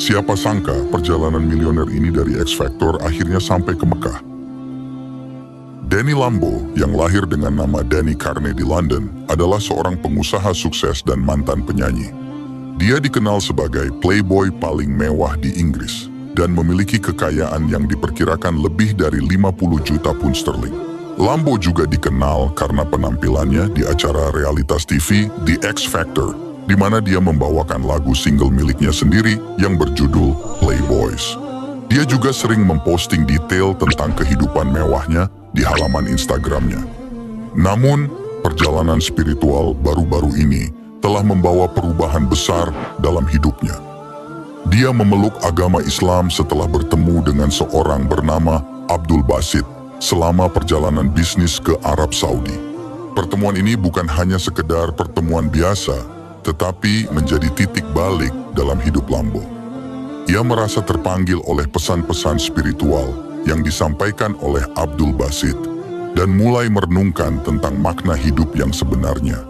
Siapa sangka perjalanan milioner ini dari X Factor akhirnya sampai ke Mekah. Danny Lambo yang lahir dengan nama Danny Carney di London adalah seorang pengusaha sukses dan mantan penyanyi. Dia dikenal sebagai playboy paling mewah di Inggris dan memiliki kekayaan yang diperkirakan lebih dari 50 juta pun sterling. Lambo juga dikenal karena penampilannya di acara realitas TV The X Factor, di mana dia membawakan lagu single miliknya sendiri yang berjudul Playboys. Dia juga sering memposting detail tentang kehidupan mewahnya di halaman Instagramnya. Namun, perjalanan spiritual baru-baru ini telah membawa perubahan besar dalam hidupnya. Dia memeluk agama Islam setelah bertemu dengan seorang bernama Abdul Basit selama perjalanan bisnis ke Arab Saudi. Pertemuan ini bukan hanya sekedar pertemuan biasa, tetapi menjadi titik balik dalam hidup Lambo. Ia merasa terpanggil oleh pesan-pesan spiritual yang disampaikan oleh Abdul Basit dan mulai merenungkan tentang makna hidup yang sebenarnya.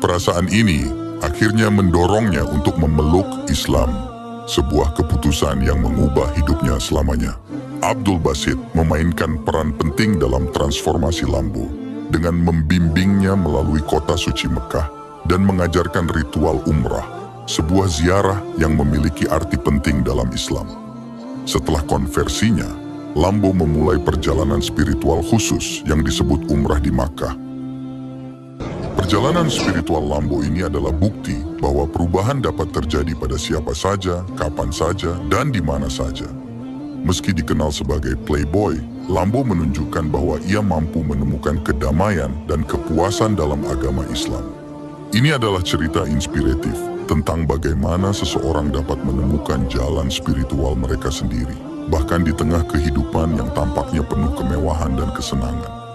Perasaan ini akhirnya mendorongnya untuk memeluk Islam, sebuah keputusan yang mengubah hidupnya selamanya. Abdul Basit memainkan peran penting dalam transformasi Lambo dengan membimbingnya melalui kota suci Mekah dan mengajarkan ritual umrah, sebuah ziarah yang memiliki arti penting dalam Islam. Setelah konversinya, Lambo memulai perjalanan spiritual khusus yang disebut umrah di Makkah. Perjalanan spiritual Lambo ini adalah bukti bahwa perubahan dapat terjadi pada siapa saja, kapan saja, dan di mana saja. Meski dikenal sebagai playboy, Lambo menunjukkan bahwa ia mampu menemukan kedamaian dan kepuasan dalam agama Islam. Ini adalah cerita inspiratif tentang bagaimana seseorang dapat menemukan jalan spiritual mereka sendiri, bahkan di tengah kehidupan yang tampaknya penuh kemewahan dan kesenangan.